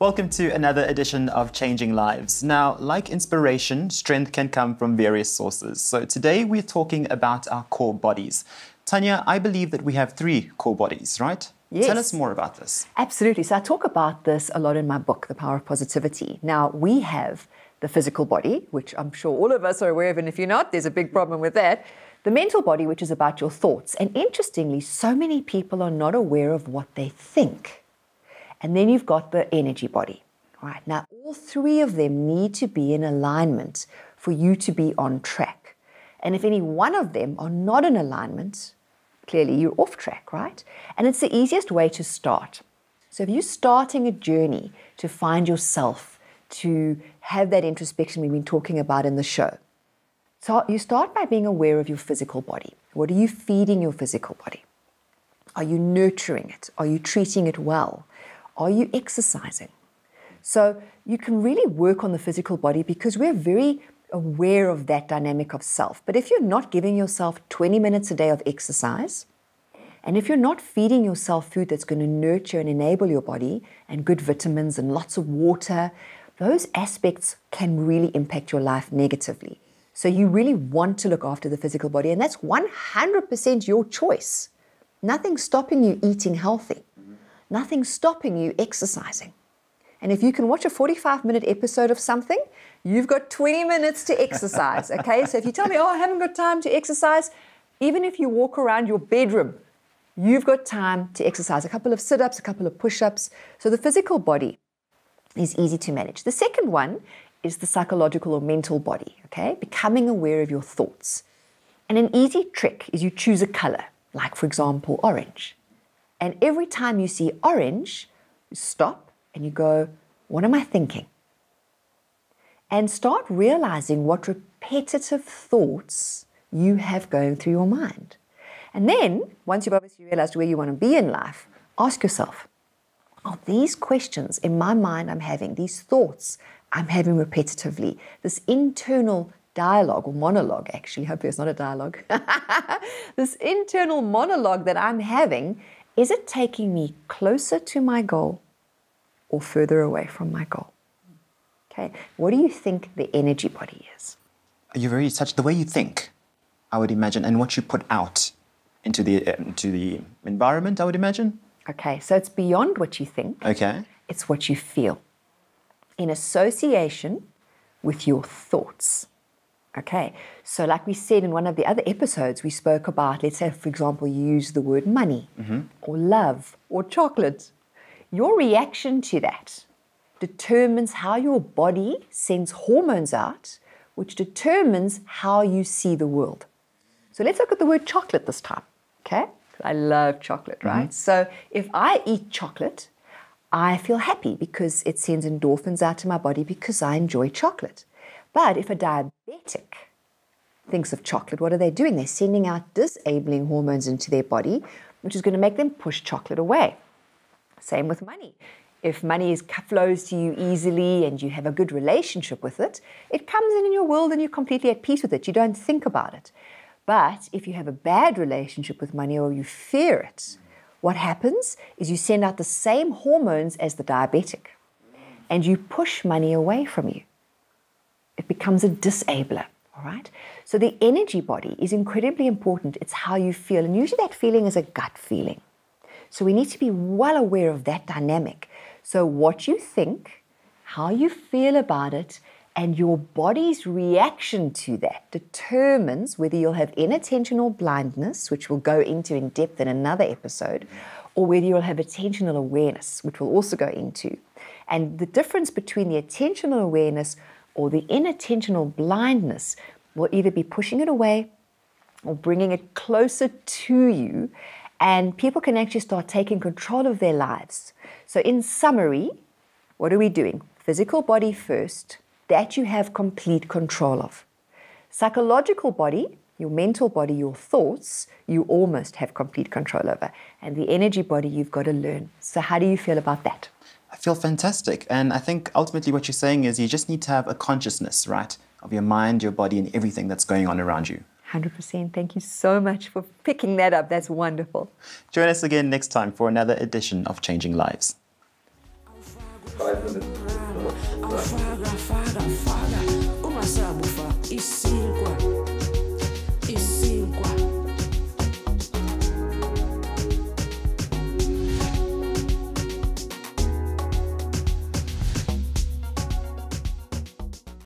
Welcome to another edition of Changing Lives. Now, like inspiration, strength can come from various sources. So today we're talking about our core bodies. Tanya, I believe that we have three core bodies, right? Yes. Tell us more about this. Absolutely. So I talk about this a lot in my book, The Power of Positivity. Now, we have the physical body, which I'm sure all of us are aware of, and if you're not, there's a big problem with that. The mental body, which is about your thoughts. And interestingly, so many people are not aware of what they think. And then you've got the energy body. Right. Now, all three of them need to be in alignment for you to be on track. And if any one of them are not in alignment, clearly you're off track, right? And it's the easiest way to start. So if you're starting a journey to find yourself, to have that introspection we've been talking about in the show, so you start by being aware of your physical body. What are you feeding your physical body? Are you nurturing it? Are you treating it well? Are you exercising? So you can really work on the physical body because we're very aware of that dynamic of self. But if you're not giving yourself 20 minutes a day of exercise, and if you're not feeding yourself food that's going to nurture and enable your body and good vitamins and lots of water, those aspects can really impact your life negatively. So you really want to look after the physical body, and that's 100% your choice. Nothing stopping you eating healthy, nothing stopping you exercising. And if you can watch a 45 minute episode of something, you've got 20 minutes to exercise. Okay, so if you tell me, oh, I haven't got time to exercise, even if you walk around your bedroom, you've got time to exercise a couple of sit ups, a couple of push ups. So the physical body is easy to manage. The second one is the psychological or mental body, okay? Becoming aware of your thoughts. And an easy trick is you choose a color, like for example, orange. And every time you see orange, you stop and you go, What am I thinking? And start realizing what repetitive thoughts you have going through your mind. And then, once you've obviously realized where you want to be in life, ask yourself, Are these questions in my mind I'm having, these thoughts I'm having repetitively, this internal dialogue or monologue, actually, hopefully it's not a dialogue, this internal monologue that I'm having, is it taking me closer to my goal or further away from my goal? Okay, what do you think the energy body is? You're very touched the way you think, I would imagine, and what you put out into the uh, into the environment. I would imagine. Okay, so it's beyond what you think. Okay. It's what you feel in association with your thoughts. Okay, so like we said in one of the other episodes, we spoke about, let's say, for example, you use the word money mm-hmm. or love or chocolate. Your reaction to that determines how your body sends hormones out, which determines how you see the world. So let's look at the word chocolate this time. Okay, I love chocolate, right? Mm-hmm. So if I eat chocolate, I feel happy because it sends endorphins out to my body because I enjoy chocolate. But if a diabetic thinks of chocolate, what are they doing? They're sending out disabling hormones into their body, which is going to make them push chocolate away. Same with money. If money is, flows to you easily and you have a good relationship with it, it comes in in your world and you're completely at peace with it. You don't think about it. But if you have a bad relationship with money or you fear it, what happens is you send out the same hormones as the diabetic and you push money away from you. It becomes a disabler, all right? So the energy body is incredibly important. It's how you feel. And usually that feeling is a gut feeling. So we need to be well aware of that dynamic. So what you think, how you feel about it, and your body's reaction to that determines whether you'll have inattentional blindness, which we'll go into in depth in another episode, or whether you'll have attentional awareness, which we'll also go into. And the difference between the attentional awareness or the inattentional blindness will either be pushing it away or bringing it closer to you. And people can actually start taking control of their lives. So, in summary, what are we doing? Physical body first, that you have complete control of. Psychological body, your mental body, your thoughts, you almost have complete control over. And the energy body, you've got to learn. So, how do you feel about that? I feel fantastic. And I think ultimately what you're saying is you just need to have a consciousness, right, of your mind, your body, and everything that's going on around you. 100%. Thank you so much for picking that up. That's wonderful. Join us again next time for another edition of Changing Lives. five minutes. afaga faga, faga, uma sabufa e cinco.